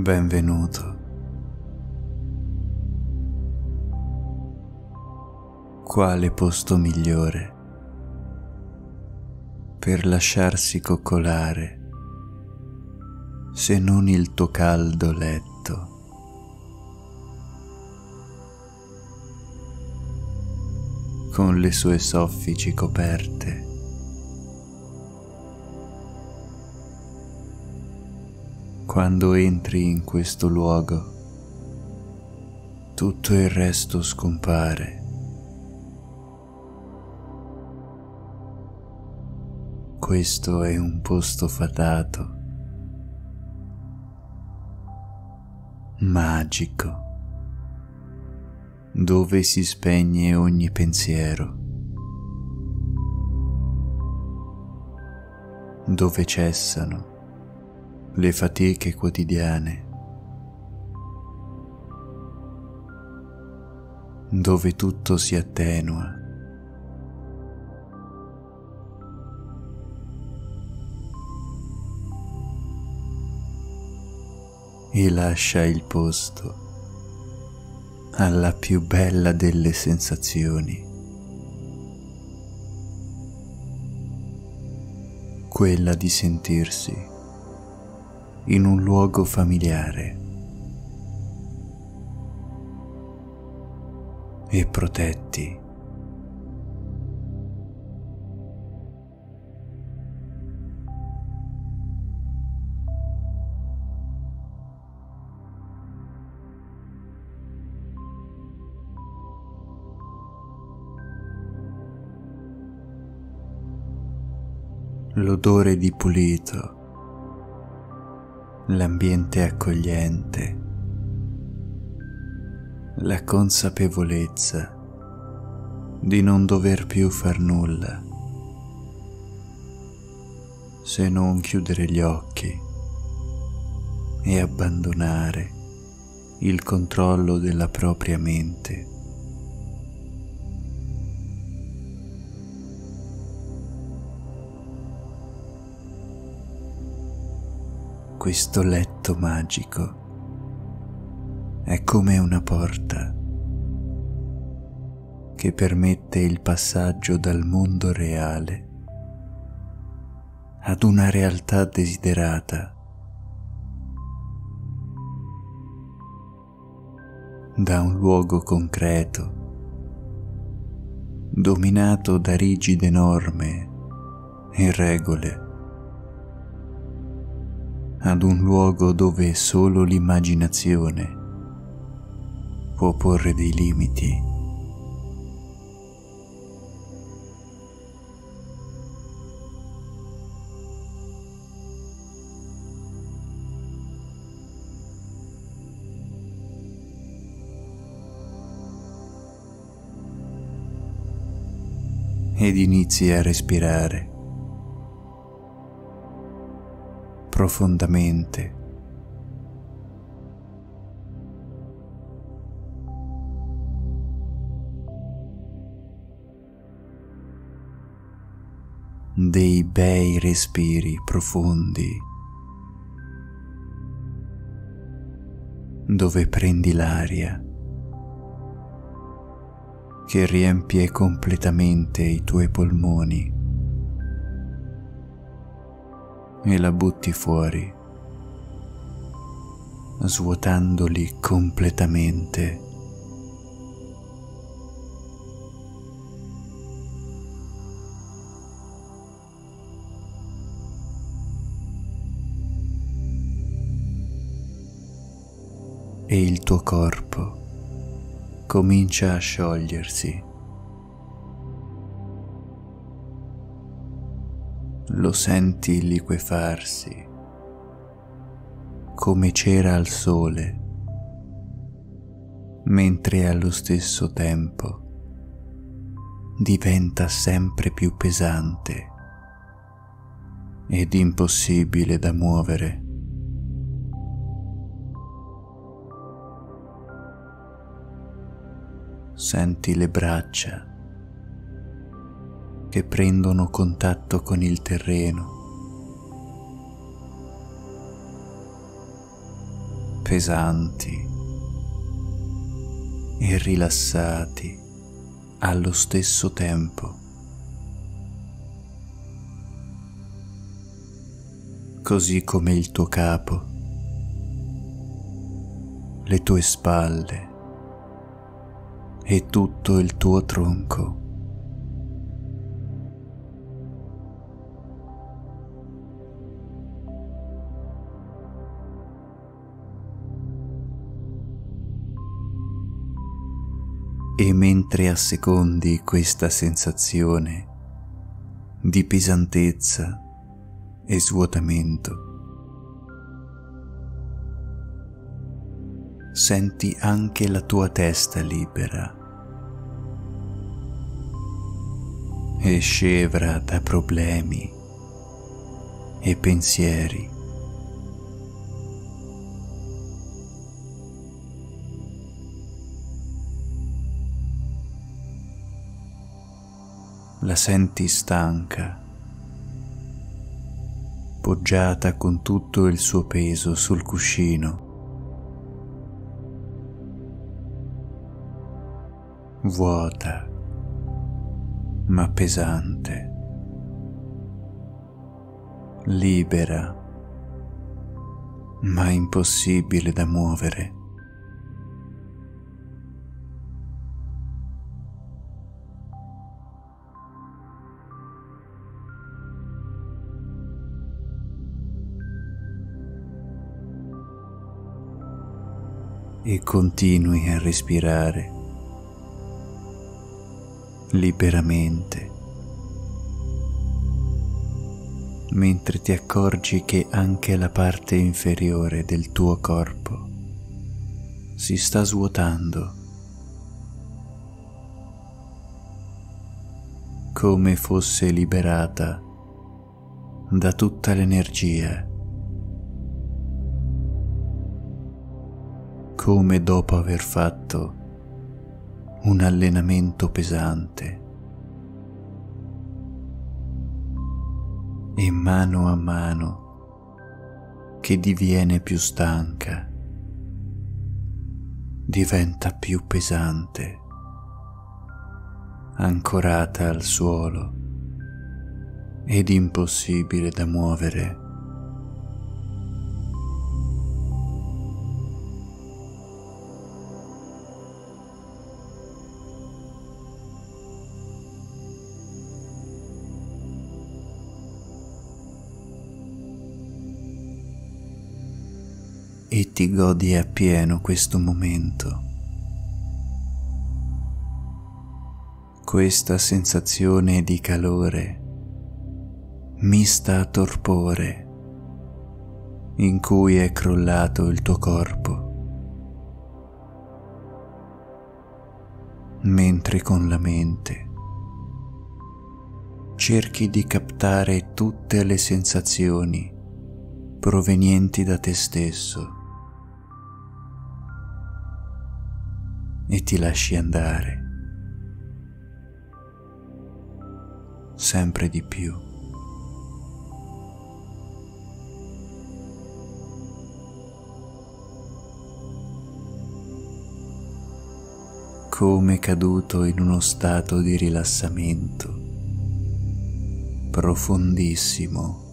Benvenuto. Quale posto migliore per lasciarsi coccolare se non il tuo caldo letto? con le sue soffici coperte. Quando entri in questo luogo, tutto il resto scompare. Questo è un posto fatato, magico, dove si spegne ogni pensiero, dove cessano le fatiche quotidiane, dove tutto si attenua. E lascia il posto alla più bella delle sensazioni, quella di sentirsi in un luogo familiare e protetti. L'odore di pulito l'ambiente accogliente, la consapevolezza di non dover più far nulla se non chiudere gli occhi e abbandonare il controllo della propria mente. Questo letto magico. È come una porta che permette il passaggio dal mondo reale ad una realtà desiderata. Da un luogo concreto dominato da rigide norme e regole ad un luogo dove solo l'immaginazione può porre dei limiti. ed inizi a respirare. Profondamente. dei bei respiri profondi dove prendi l'aria che riempie completamente i tuoi polmoni e la butti fuori, svuotandoli completamente. E il tuo corpo comincia a sciogliersi lo senti liquefarsi come cera al sole, mentre allo stesso tempo diventa sempre più pesante ed impossibile da muovere. Senti le braccia che prendono contatto con il terreno. pesanti e rilassati allo stesso tempo. Così come il tuo capo, le tue spalle e tutto il tuo tronco. Mentre assecondi questa sensazione di pesantezza e svuotamento, senti anche la tua testa libera e scevra da problemi e pensieri. La senti stanca, poggiata con tutto il suo peso sul cuscino. Vuota, ma pesante, libera, ma impossibile da muovere. E continui a respirare liberamente. Mentre ti accorgi che anche la parte inferiore del tuo corpo si sta svuotando. Come fosse liberata da tutta l'energia come dopo aver fatto un allenamento pesante. E mano a mano che diviene più stanca diventa più pesante ancorata al suolo ed impossibile da muovere e ti godi appieno questo momento. Questa sensazione di calore mista a torpore in cui è crollato il tuo corpo, mentre con la mente cerchi di captare tutte le sensazioni provenienti da te stesso e ti lasci andare sempre di più. come caduto in uno stato di rilassamento profondissimo.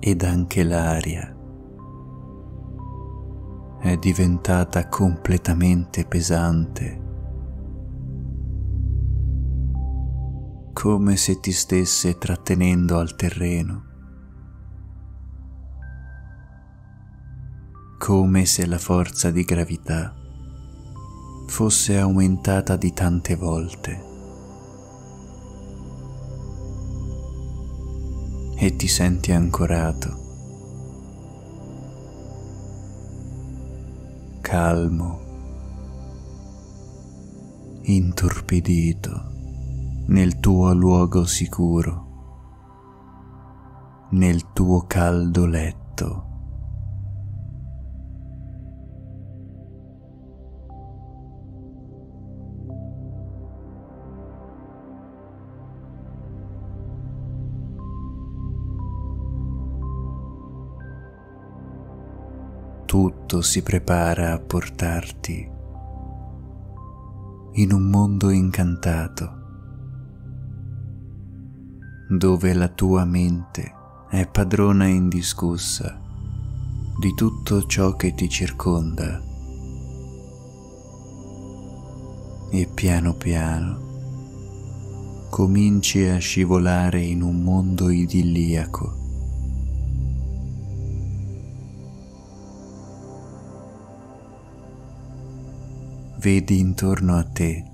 Ed anche l'aria è diventata completamente pesante, come se ti stesse trattenendo al terreno, come se la forza di gravità fosse aumentata di tante volte. E ti senti ancorato, calmo, intorpidito nel tuo luogo sicuro, nel tuo caldo letto. Tutto si prepara a portarti in un mondo incantato dove la tua mente è padrona indiscussa di tutto ciò che ti circonda e piano piano cominci a scivolare in un mondo idilliaco. Vedi intorno a te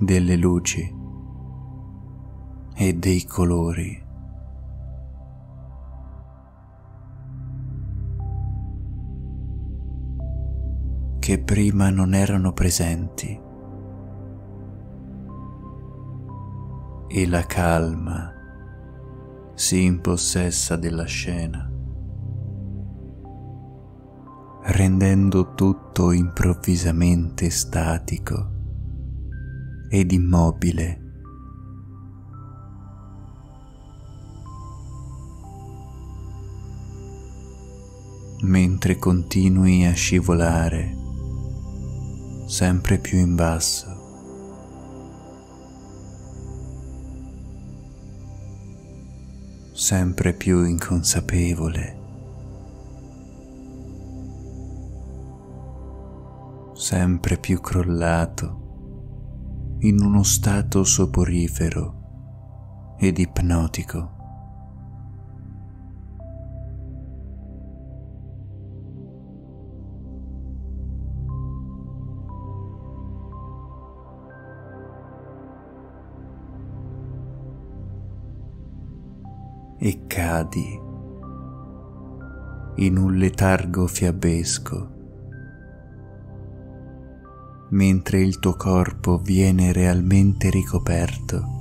delle luci e dei colori. che prima non erano presenti e la calma si impossessa della scena, rendendo tutto improvvisamente statico ed immobile. mentre continui a scivolare sempre più in basso. sempre più inconsapevole, sempre più crollato in uno stato soporifero ed ipnotico. e cadi in un letargo fiabesco, mentre il tuo corpo viene realmente ricoperto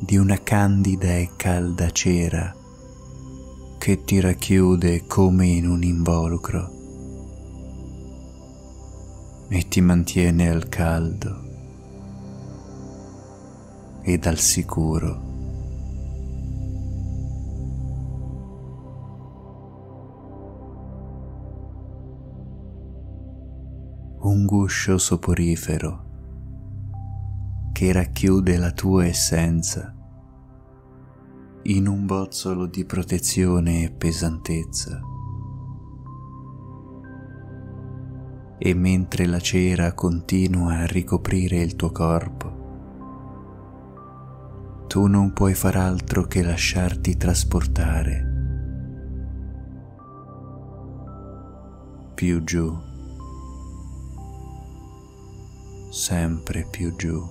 di una candida e calda cera che ti racchiude come in un involucro e ti mantiene al caldo ed al sicuro. Un guscio soporifero che racchiude la tua essenza in un bozzolo di protezione e pesantezza. E mentre la cera continua a ricoprire il tuo corpo, tu non puoi far altro che lasciarti trasportare più giù sempre più giù.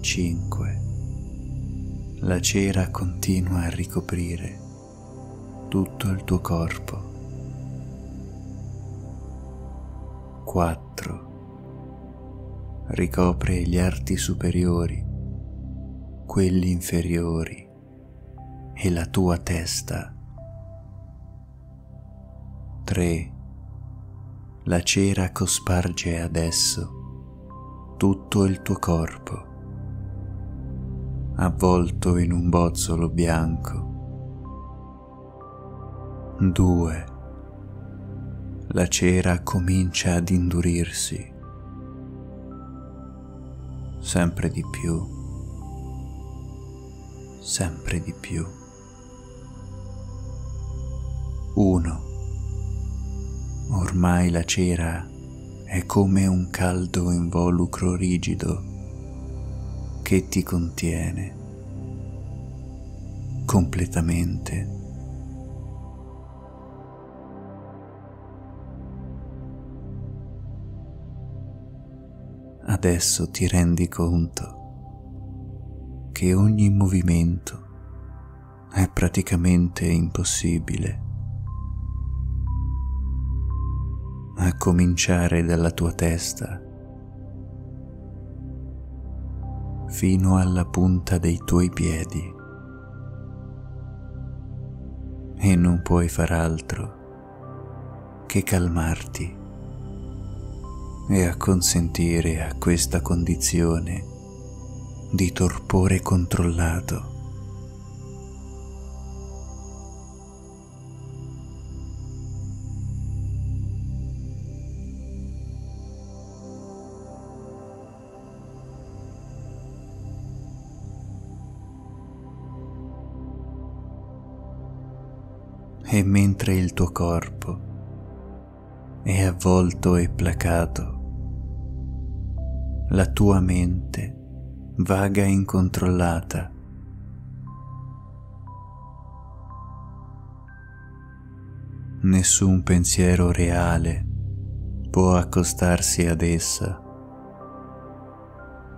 Cinque. La cera continua a ricoprire tutto il tuo corpo. 4. Ricopre gli arti superiori, quelli inferiori e la tua testa 3. La cera cosparge adesso tutto il tuo corpo, avvolto in un bozzolo bianco. 2. La cera comincia ad indurirsi sempre di più, sempre di più. 1 Ormai la cera è come un caldo involucro rigido che ti contiene completamente. Adesso ti rendi conto che ogni movimento è praticamente impossibile a cominciare dalla tua testa. fino alla punta dei tuoi piedi e non puoi far altro che calmarti e acconsentire a questa condizione di torpore controllato. E mentre il tuo corpo è avvolto e placato, la tua mente vaga e incontrollata. Nessun pensiero reale può accostarsi ad essa,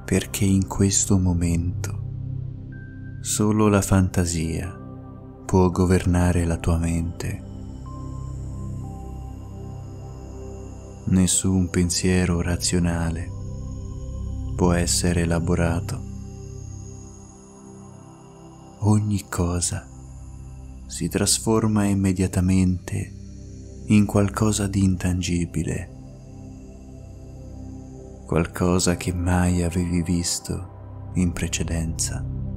perché in questo momento solo la fantasia può governare la tua mente. Nessun pensiero razionale può essere elaborato. Ogni cosa si trasforma immediatamente in qualcosa di intangibile, qualcosa che mai avevi visto in precedenza.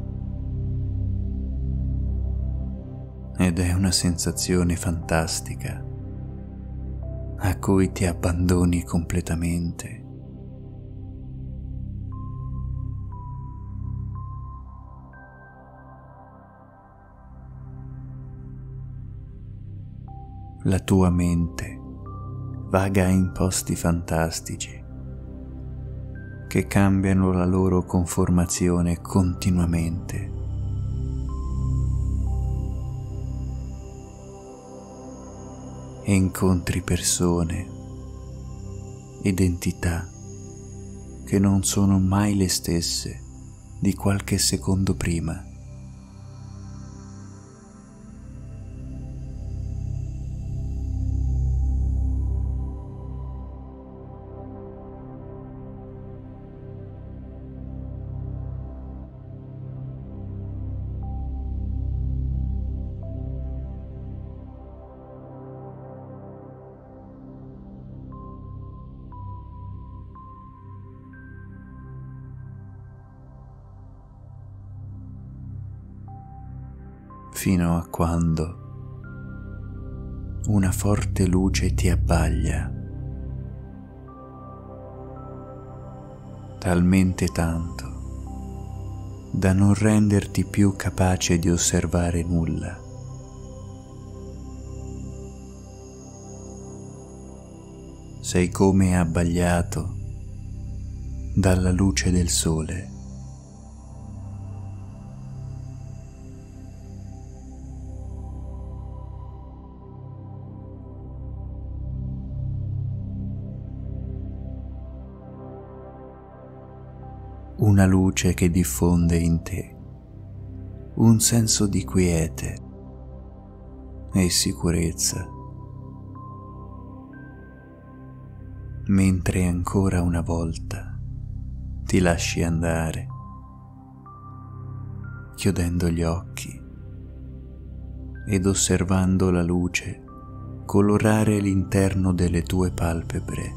Ed è una sensazione fantastica a cui ti abbandoni completamente. La tua mente vaga in posti fantastici che cambiano la loro conformazione continuamente e incontri persone, identità che non sono mai le stesse di qualche secondo prima. Fino a quando una forte luce ti abbaglia, talmente tanto da non renderti più capace di osservare nulla. Sei come abbagliato dalla luce del sole. Una luce che diffonde in te un senso di quiete e sicurezza, mentre ancora una volta ti lasci andare, chiudendo gli occhi ed osservando la luce colorare l'interno delle tue palpebre,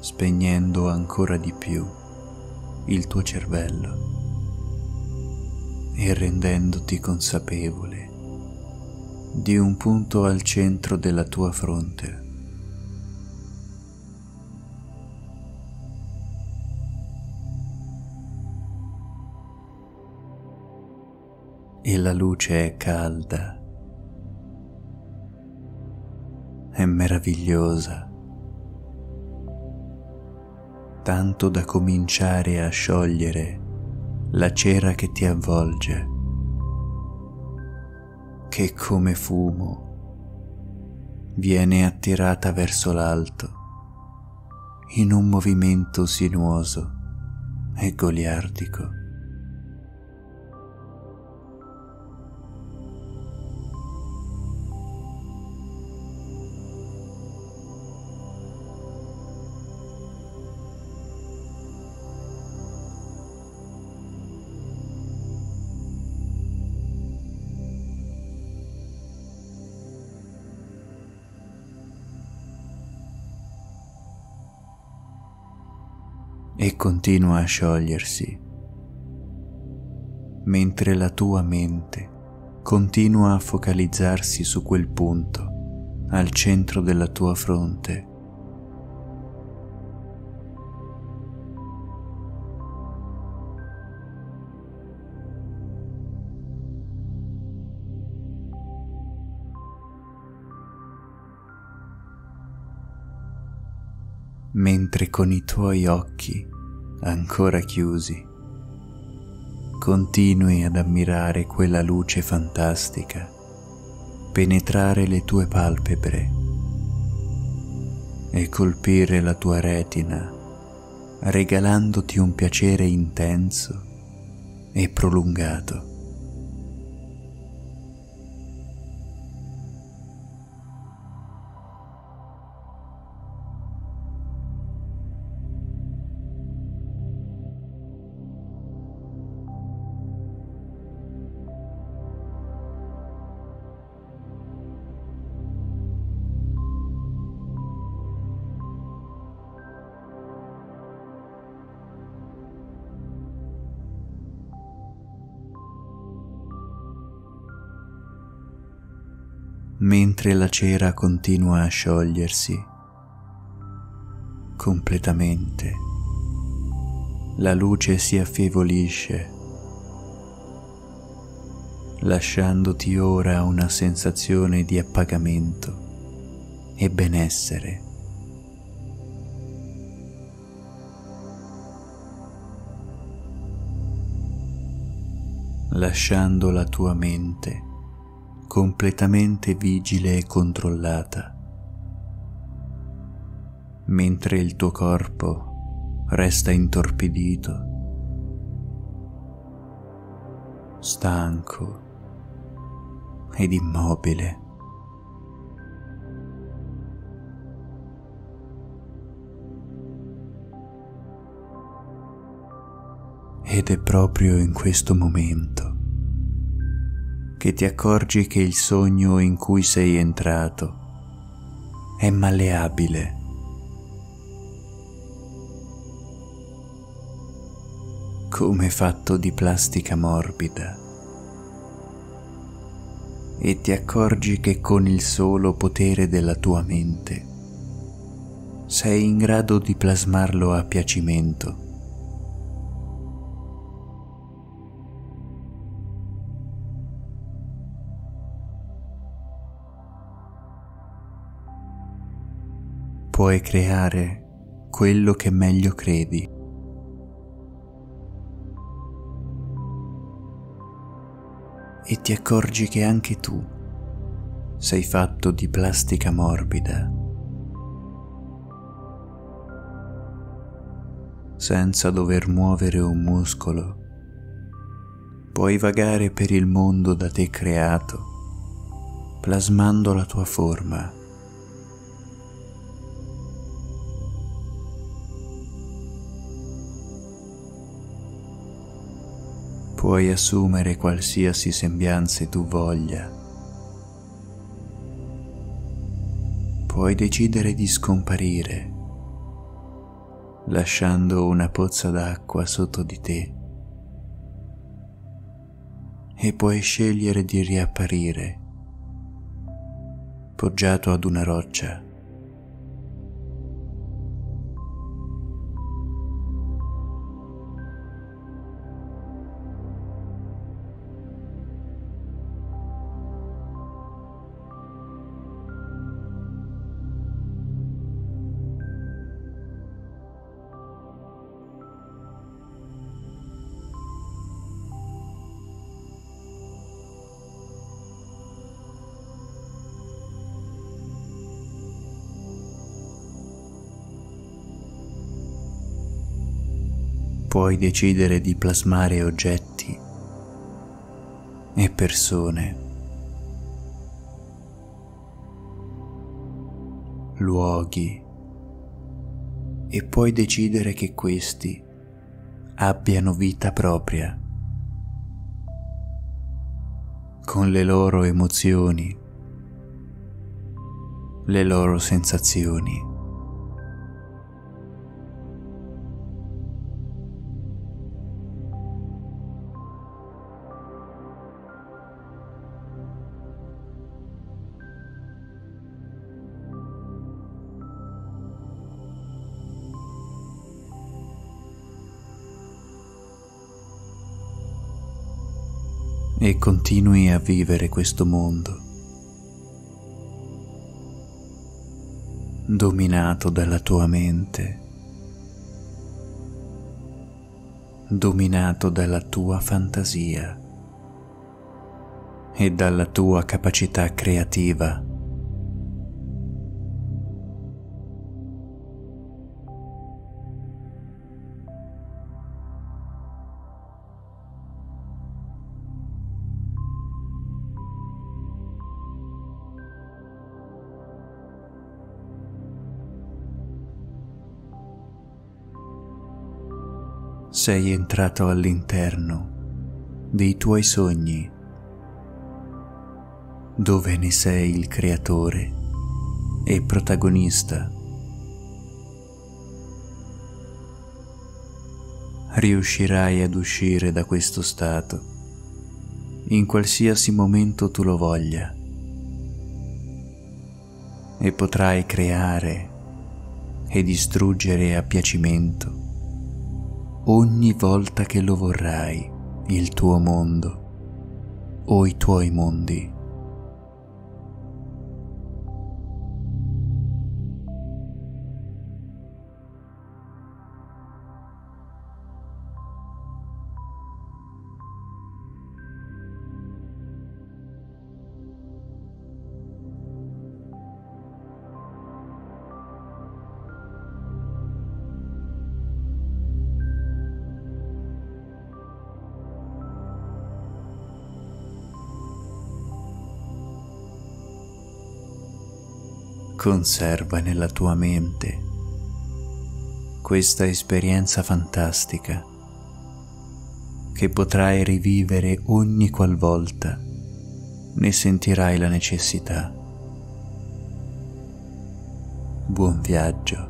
spegnendo ancora di più il tuo cervello e rendendoti consapevole di un punto al centro della tua fronte. E la luce è calda, è meravigliosa tanto da cominciare a sciogliere la cera che ti avvolge, che come fumo viene attirata verso l'alto in un movimento sinuoso e goliardico. Continua a sciogliersi, mentre la tua mente continua a focalizzarsi su quel punto al centro della tua fronte. mentre con i tuoi occhi ancora chiusi continui ad ammirare quella luce fantastica penetrare le tue palpebre e colpire la tua retina regalandoti un piacere intenso e prolungato. Mentre la cera continua a sciogliersi completamente. La luce si affievolisce, lasciandoti ora una sensazione di appagamento e benessere. lasciando la tua mente completamente vigile e controllata, mentre il tuo corpo resta intorpidito, stanco ed immobile. Ed è proprio in questo momento che ti accorgi che il sogno in cui sei entrato è malleabile. come fatto di plastica morbida e ti accorgi che con il solo potere della tua mente sei in grado di plasmarlo a piacimento puoi creare quello che meglio credi. E ti accorgi che anche tu sei fatto di plastica morbida, senza dover muovere un muscolo. Puoi vagare per il mondo da te creato, plasmando la tua forma puoi assumere qualsiasi sembianze tu voglia. Puoi decidere di scomparire, lasciando una pozza d'acqua sotto di te. E puoi scegliere di riapparire, poggiato ad una roccia puoi decidere di plasmare oggetti e persone, luoghi. E puoi decidere che questi abbiano vita propria, con le loro emozioni, le loro sensazioni. E continui a vivere questo mondo. Dominato dalla tua mente, dominato dalla tua fantasia. E dalla tua capacità creativa. Sei entrato all'interno dei tuoi sogni, dove ne sei il creatore e protagonista. Riuscirai ad uscire da questo stato. In qualsiasi momento tu lo voglia. E potrai creare e distruggere a piacimento ogni volta che lo vorrai, il tuo mondo o i tuoi mondi. Conserva nella tua mente questa esperienza fantastica che potrai rivivere ogni qualvolta ne sentirai la necessità. Buon viaggio.